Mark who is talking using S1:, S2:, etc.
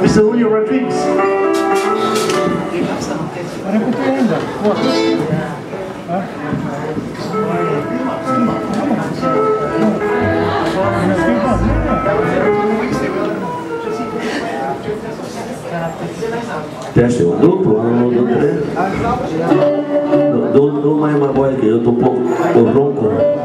S1: Mr. Julio Rodriguez.
S2: você com quem ainda?
S3: Teste um duplo, né? um, dois, três. Do, do mais uma voz aqui, eu tô um pouco tô ronco.
S4: Né?